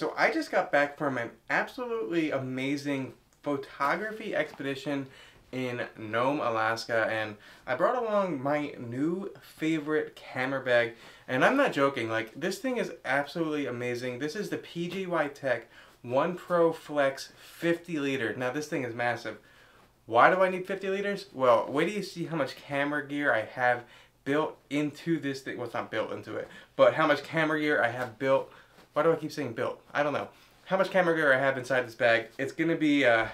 so I just got back from an absolutely amazing photography expedition in Nome, Alaska, and I brought along my new favorite camera bag, and I'm not joking, like, this thing is absolutely amazing. This is the PGY Tech One Pro Flex 50 liter. Now, this thing is massive. Why do I need 50 liters? Well, wait till you see how much camera gear I have built into this thing. Well, it's not built into it, but how much camera gear I have built. Why do I keep saying built? I don't know. How much camera gear I have inside this bag. It's going to be... a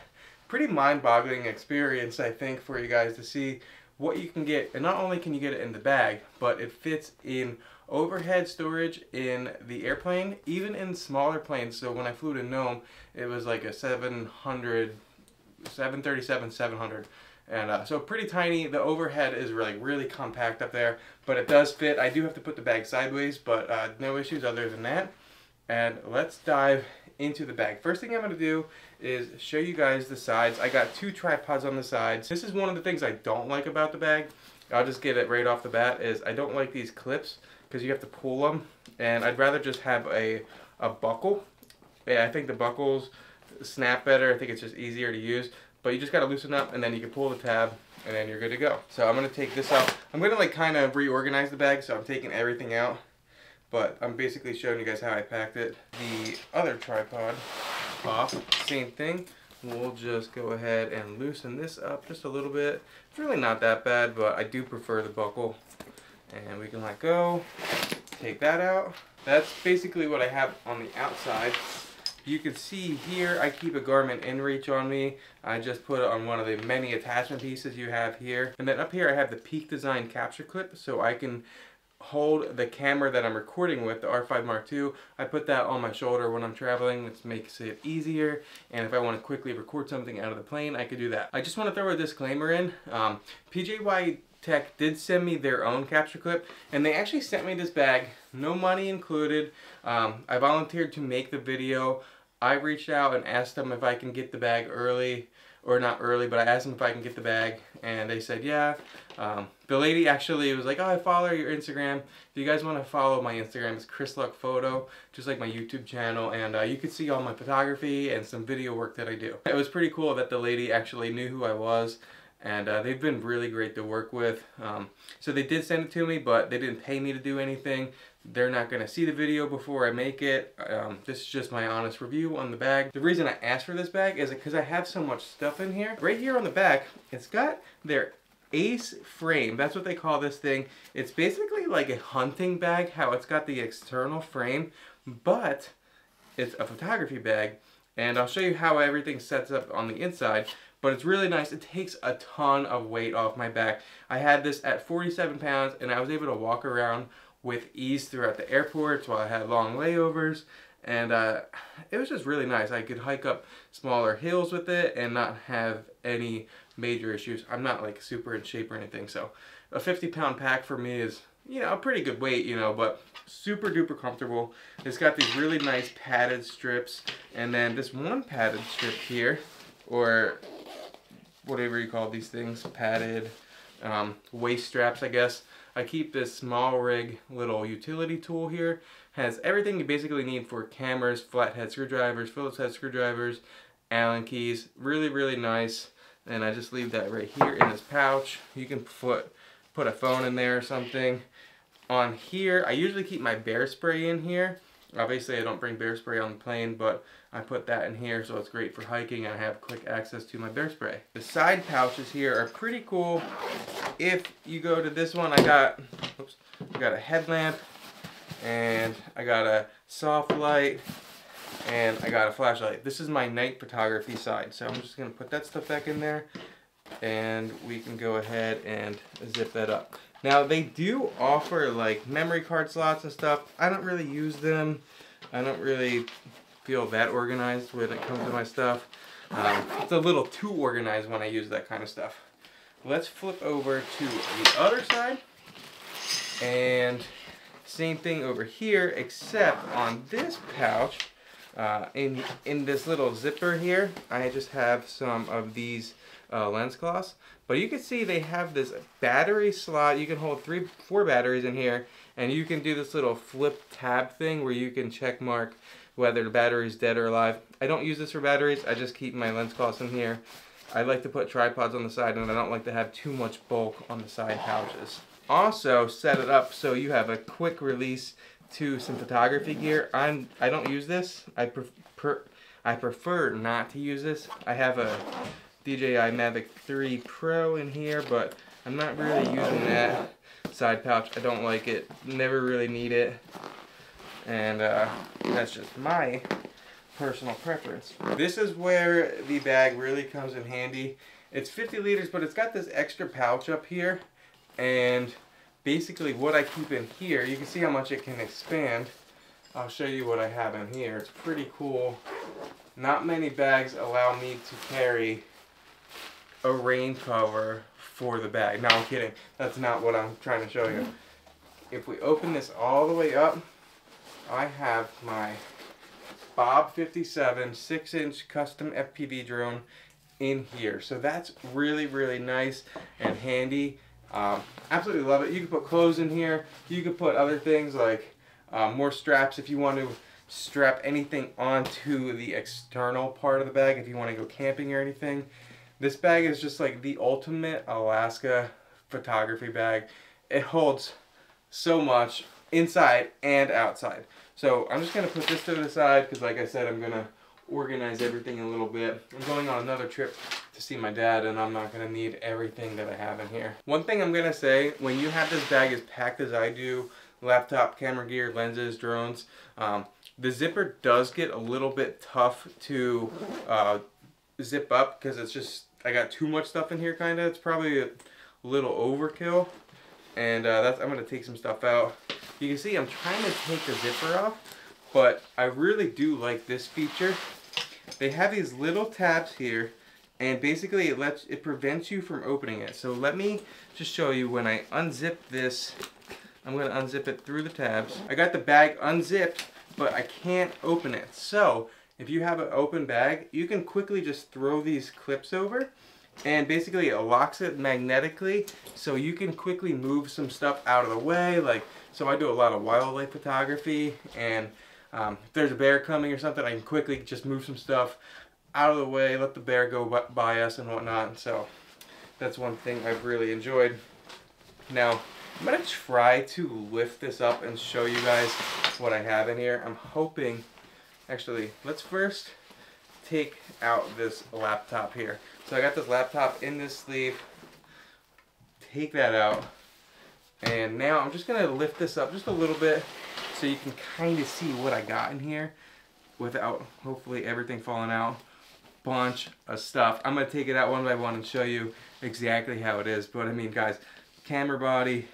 pretty mind-boggling experience, I think, for you guys to see what you can get. And not only can you get it in the bag, but it fits in overhead storage in the airplane, even in smaller planes. So when I flew to Nome, it was like a 700, 737, 700. And uh, so pretty tiny. The overhead is really, really compact up there, but it does fit. I do have to put the bag sideways, but uh, no issues other than that. And let's dive into the bag. First thing I'm to do is show you guys the sides. I got two tripods on the sides. This is one of the things I don't like about the bag. I'll just get it right off the bat is I don't like these clips because you have to pull them and I'd rather just have a, a buckle. Yeah, I think the buckles snap better. I think it's just easier to use. But you just got to loosen up and then you can pull the tab and then you're good to go. So I'm to take this out. I'm to like kind of reorganize the bag so I'm taking everything out but I'm basically showing you guys how I packed it. The other tripod off, same thing. We'll just go ahead and loosen this up just a little bit. It's really not that bad, but I do prefer the buckle. And we can let go, take that out. That's basically what I have on the outside. You can see here I keep a Garmin inReach on me. I just put it on one of the many attachment pieces you have here. And then up here I have the Peak Design capture clip so I can hold the camera that I'm recording with, the R5 Mark II. I put that on my shoulder when I'm traveling. This makes it easier. And if I want to quickly record something out of the plane, I could do that. I just want to throw a disclaimer in. Um, PGY Tech did send me their own capture clip, and they actually sent me this bag, no money included. Um, I volunteered to make the video. I reached out and asked them if I can get the bag early or not early, but I asked them if I can get the bag, and they said yeah. Um, the lady actually was like, oh, I follow your Instagram. If you guys want to follow my Instagram, it's Kris Luck Photo, just like my YouTube channel, and uh, you could see all my photography and some video work that I do. It was pretty cool that the lady actually knew who I was, and uh, they've been really great to work with. Um, so they did send it to me, but they didn't pay me to do anything. They're not to see the video before I make it. Um, this is just my honest review on the bag. The reason I asked for this bag is because I have so much stuff in here. Right here on the back, it's got their Ace frame. That's what they call this thing. It's basically like a hunting bag, how it's got the external frame, but it's a photography bag. And I'll show you how everything sets up on the inside but it's really nice. It takes a ton of weight off my back. I had this at 47 pounds and I was able to walk around with ease throughout the airports while I had long layovers and uh, it was just really nice. I could hike up smaller hills with it and not have any major issues. I'm not like super in shape or anything so a 50 pound pack for me is you know a pretty good weight you know but super duper comfortable. It's got these really nice padded strips and then this one padded strip here or whatever you call these things, padded um, waist straps, I guess. I keep this small rig little utility tool here. Has everything you basically need for cameras, flathead screwdrivers, Phillips head screwdrivers, Allen keys. Really, really nice. And I just leave that right here in this pouch. You can put, put a phone in there or something. On here, I usually keep my bear spray in here. Obviously, I don't bring bear spray on the plane, but I put that in here, so it's great for hiking, and I have quick access to my bear spray. The side pouches here are pretty cool. If you go to this one, I got, oops, I got a headlamp, and I got a soft light, and I got a flashlight. This is my night photography side, so I'm just gonna put that stuff back in there, and we can go ahead and zip that up. Now they do offer like memory card slots and stuff. I don't really use them. I don't really feel that organized when it comes to my stuff. Um, it's a little too organized when I use that kind of stuff. Let's flip over to the other side. And same thing over here, except on this pouch, uh, in, in this little zipper here, I just have some of these uh, lens cloths. But you can see they have this battery slot. You can hold three, four batteries in here. And you can do this little flip tab thing where you can check mark whether the battery is dead or alive. I don't use this for batteries. I just keep my lens cloths in here. I like to put tripods on the side and I don't like to have too much bulk on the side pouches. Also set it up so you have a quick release to some photography gear. I'm I don't use this. I prefer I prefer not to use this. I have a DJI Mavic 3 Pro in here, but I'm not really using that side pouch. I don't like it. Never really need it. And uh, that's just my personal preference. This is where the bag really comes in handy. It's 50 liters, but it's got this extra pouch up here. And basically what I keep in here, you can see how much it can expand. I'll show you what I have in here. It's pretty cool. Not many bags allow me to carry a rain cover for the bag. No, I'm kidding. That's not what I'm trying to show you. If we open this all the way up, I have my Bob 57 6 inch custom FPV drone in here. So that's really, really nice and handy. Um, absolutely love it. You can put clothes in here. You can put other things like uh, more straps if you want to strap anything onto the external part of the bag if you want to go camping or anything. This bag is just like the ultimate Alaska photography bag. It holds so much inside and outside. So I'm just going to put this to the side because like I said, I'm going to organize everything a little bit. I'm going on another trip to see my dad and I'm not going to need everything that I have in here. One thing I'm going to say, when you have this bag as packed as I do, laptop, camera gear, lenses, drones, um, the zipper does get a little bit tough to uh, zip up because it's just, I got too much stuff in here kind of. It's probably a little overkill. And uh, that's, I'm going to take some stuff out. You can see I'm trying to take the zipper off, but I really do like this feature. They have these little tabs here, and basically it lets it prevents you from opening it. So let me just show you when I unzip this. I'm going to unzip it through the tabs. I got the bag unzipped, but I can't open it. So if you have an open bag, you can quickly just throw these clips over and basically it locks it magnetically so you can quickly move some stuff out of the way. Like so I do a lot of wildlife photography and um, if there's a bear coming or something I can quickly just move some stuff out of the way let the bear go by us and whatnot. So that's one thing I've really enjoyed. Now I'm gonna try to lift this up and show you guys what I have in here. I'm hoping actually let's first take out this laptop here so I got this laptop in this sleeve. Take that out. And now I'm just to lift this up just a little bit so you can kind of see what I got in here without hopefully everything falling out. Bunch of stuff. I'm to take it out one by one and show you exactly how it is. But I mean guys, camera body,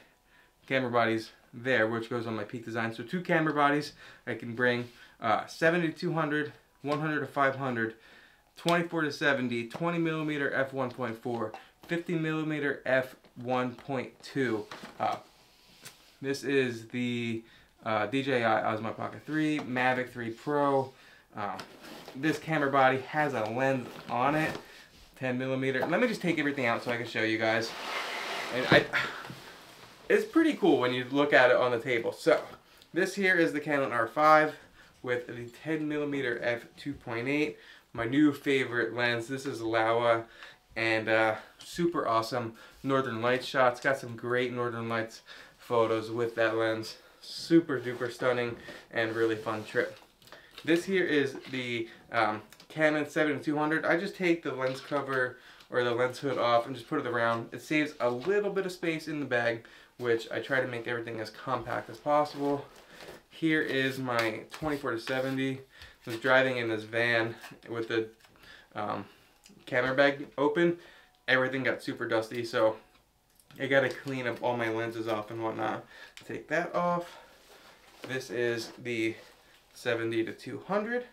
camera bodies there, which goes on my Peak Design. So two camera bodies I can bring uh, 70 to 200, 100 to 500, 24 to 70, 20 millimeter f1.4, 50 millimeter f1.2. Uh, this is the uh, DJI Osmo Pocket 3, Mavic 3 Pro. Uh, this camera body has a lens on it, 10 millimeter. Let me just take everything out so I can show you guys. And I, it's pretty cool when you look at it on the table. So, this here is the Canon R5 with the 10 millimeter f2.8 my new favorite lens. This is Laowa and uh, super awesome Northern Lights shots. Got some great Northern Lights photos with that lens. Super duper stunning and really fun trip. This here is the um, Canon 7200. I just take the lens cover or the lens hood off and just put it around. It saves a little bit of space in the bag, which I try to make everything as compact as possible. Here is my 24 to 70 was driving in this van with the um, camera bag open, everything got super dusty, so I gotta clean up all my lenses off and whatnot. Take that off. This is the 70 to 200,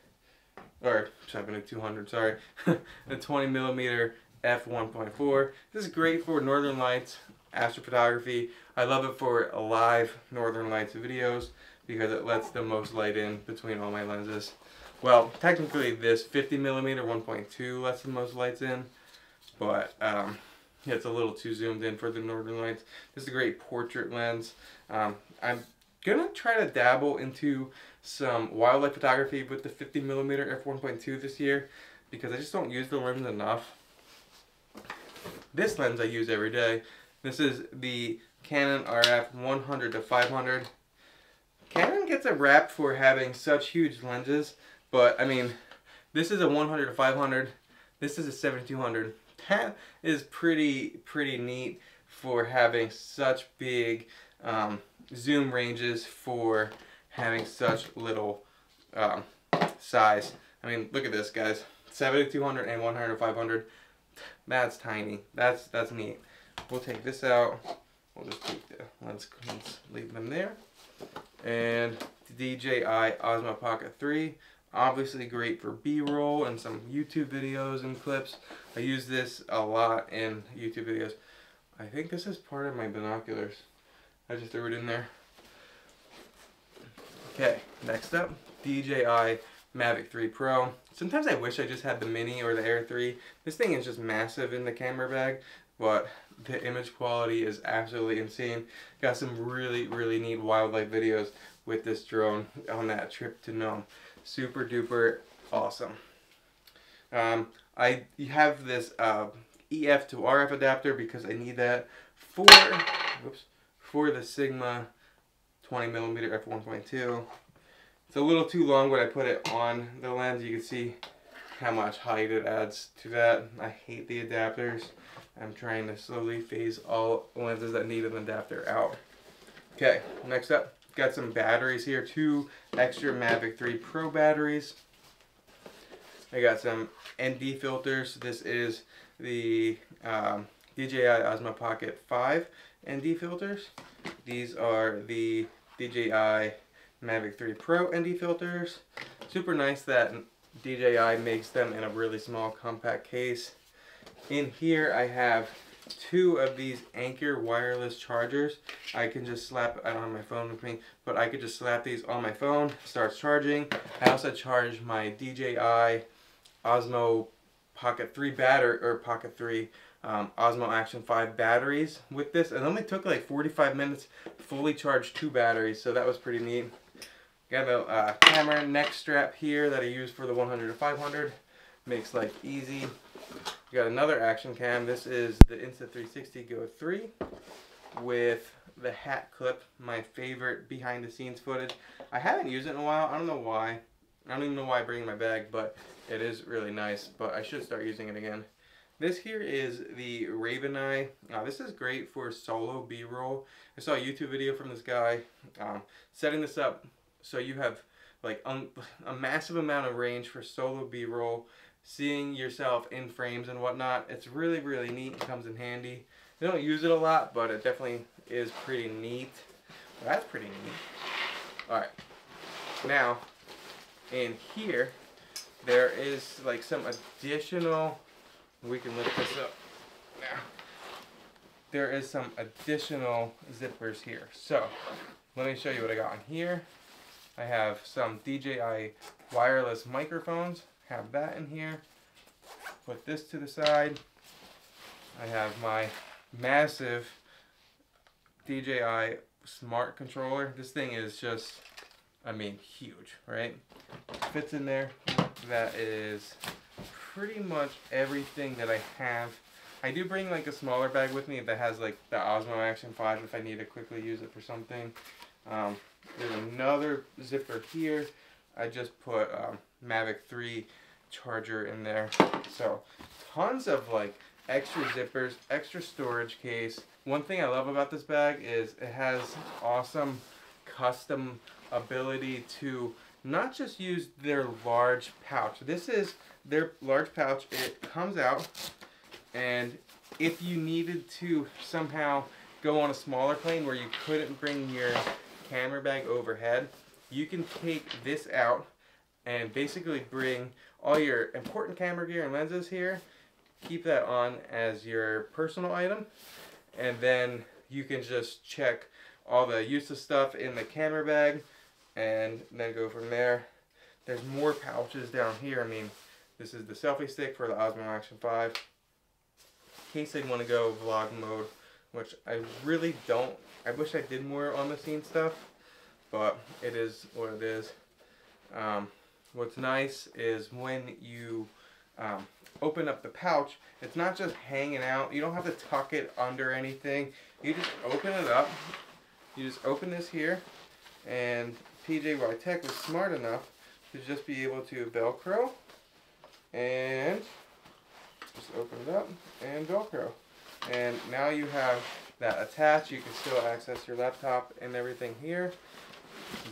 or 70 to 200, sorry, the 20 millimeter f1.4. This is great for Northern Lights, astrophotography. I love it for live Northern Lights videos because it lets the most light in between all my lenses. Well, technically this 50 millimeter 1.2 lets the most lights in, but um, it's a little too zoomed in for the northern lights. This is a great portrait lens. Um, I'm gonna try to dabble into some wildlife photography with the 50 millimeter f1.2 this year because I just don't use the lens enough. This lens I use every day. This is the Canon RF 100 to 500. Canon gets a rap for having such huge lenses, but I mean, this is a 100 to 500. This is a 7200. That is pretty pretty neat for having such big um, zoom ranges for having such little um, size. I mean, look at this, guys. 7200 and 100 to 500. That's tiny. That's that's neat. We'll take this out. We'll just take the lens cleans, leave them there. And DJI Osmo Pocket 3. Obviously great for B-roll and some YouTube videos and clips. I use this a lot in YouTube videos. I think this is part of my binoculars. I just threw it in there. Okay, next up, DJI Mavic 3 Pro. Sometimes I wish I just had the Mini or the Air 3. This thing is just massive in the camera bag, but the image quality is absolutely insane. Got some really, really neat wildlife videos with this drone on that trip to Nome. Super duper awesome. Um, I have this uh, EF to RF adapter because I need that for, oops, for the Sigma 20 millimeter f1.2. It's a little too long when I put it on the lens. You can see how much height it adds to that. I hate the adapters. I'm trying to slowly phase all lenses that need an adapter out. Okay, next up, got some batteries here. Two extra Mavic 3 Pro batteries. I got some ND filters. This is the um, DJI Osmo Pocket 5 ND filters. These are the DJI Mavic 3 Pro ND filters. Super nice that DJI makes them in a really small compact case. In here I have two of these Anker wireless chargers. I can just slap, I don't have my phone with me, but I could just slap these on my phone, starts charging. I also charge my DJI Osmo Pocket 3 battery, or Pocket 3 um, Osmo Action 5 batteries with this. It only took like 45 minutes fully charge two batteries, so that was pretty neat. Got a uh, camera neck strap here that I use for the 100 to 500. Makes life easy. You got another action cam. This is the Insta360 Go 3 with the hat clip, my favorite behind the scenes footage. I haven't used it in a while. I don't know why. I don't even know why I bring in my bag, but it is really nice. But I should start using it again. This here is the Raven Eye. Uh, this is great for solo B-roll. I saw a YouTube video from this guy um, setting this up so you have like a massive amount of range for solo B-roll, seeing yourself in frames and whatnot. It's really, really neat. It comes in handy. I don't use it a lot, but it definitely is pretty neat. That's pretty neat. Alright. Now, in here, there is like some additional, we can lift this up now. There is some additional zippers here. So, let me show you what I got on here. I have some DJI wireless microphones. Have that in here. Put this to the side. I have my massive DJI smart controller. This thing is just, I mean, huge, right? Fits in there. That is pretty much everything that I have. I do bring like a smaller bag with me that has like the Osmo Action 5 if I need to quickly use it for something. Um, there's another zipper here. I just put um, Mavic 3 charger in there. So tons of like extra zippers, extra storage case. One thing I love about this bag is it has awesome custom ability to not just use their large pouch. This is their large pouch. It comes out and if you needed to somehow go on a smaller plane where you couldn't bring your camera bag overhead, you can take this out and basically bring all your important camera gear and lenses here, keep that on as your personal item, and then you can just check all the useless stuff in the camera bag and then go from there. There's more pouches down here. I mean, this is the selfie stick for the Osmo Action 5. In case I want to go vlog mode, which I really don't. I wish I did more on the scene stuff, but it is what it is. Um, what's nice is when you um, open up the pouch, it's not just hanging out. You don't have to tuck it under anything. You just open it up. You just open this here, and PGY Tech was smart enough to just be able to Velcro, and just open it up and Velcro. And now you have that attached. You can still access your laptop and everything here.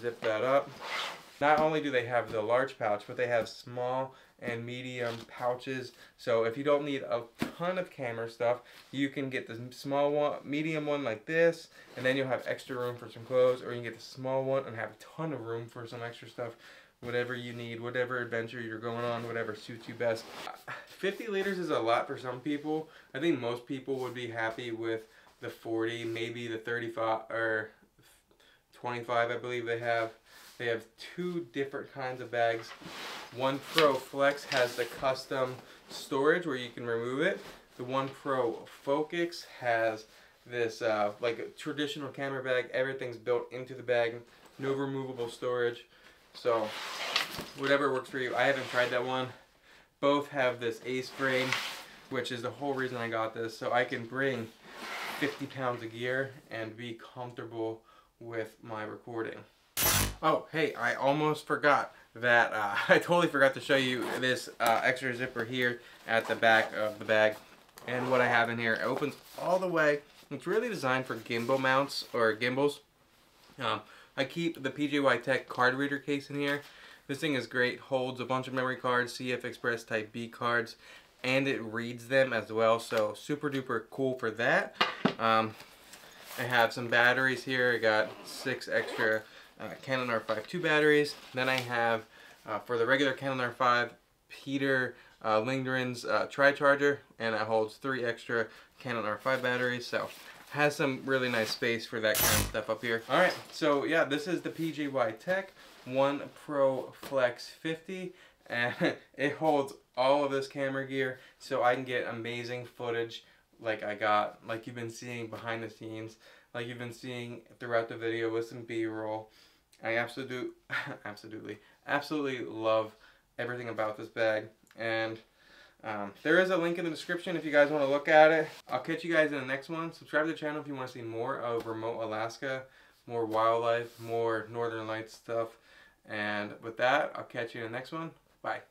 Zip that up. Not only do they have the large pouch, but they have small and medium pouches. So if you don't need a ton of camera stuff, you can get the small one, medium one like this, and then you'll have extra room for some clothes, or you can get the small one and have a ton of room for some extra stuff. Whatever you need, whatever adventure you're going on, whatever suits you best. 50 liters is a lot for some people. I think most people would be happy with the 40, maybe the 35, or 25 I believe they have. They have two different kinds of bags. One Pro Flex has the custom storage where you can remove it. The One Pro Focus has this uh, like a traditional camera bag. Everything's built into the bag. No removable storage. So whatever works for you. I haven't tried that one. Both have this ace frame, which is the whole reason I got this. So I can bring 50 pounds of gear and be comfortable with my recording. Oh, hey, I almost forgot that, uh, I totally forgot to show you this uh, extra zipper here at the back of the bag. And what I have in here, it opens all the way. It's really designed for gimbal mounts or gimbals. Um, I keep the PGY Tech card reader case in here. This thing is great, holds a bunch of memory cards, CF Express Type B cards, and it reads them as well, so super duper cool for that. Um, I have some batteries here, I got six extra uh, Canon R5 2 batteries. Then I have, uh, for the regular Canon R5, Peter uh, Lindgren's uh, tri-charger, and it holds three extra Canon R5 batteries, so has some really nice space for that kind of stuff up here. Alright, so yeah, this is the PGY Tech One Pro Flex 50, and it holds all of this camera gear, so I can get amazing footage like I got, like you've been seeing behind the scenes, like you've been seeing throughout the video with some B-roll. I absolutely, absolutely, absolutely love everything about this bag. And um, there is a link in the description if you guys want to look at it. I'll catch you guys in the next one. Subscribe to the channel if you want to see more of remote Alaska, more wildlife, more Northern Lights stuff. And with that, I'll catch you in the next one. Bye.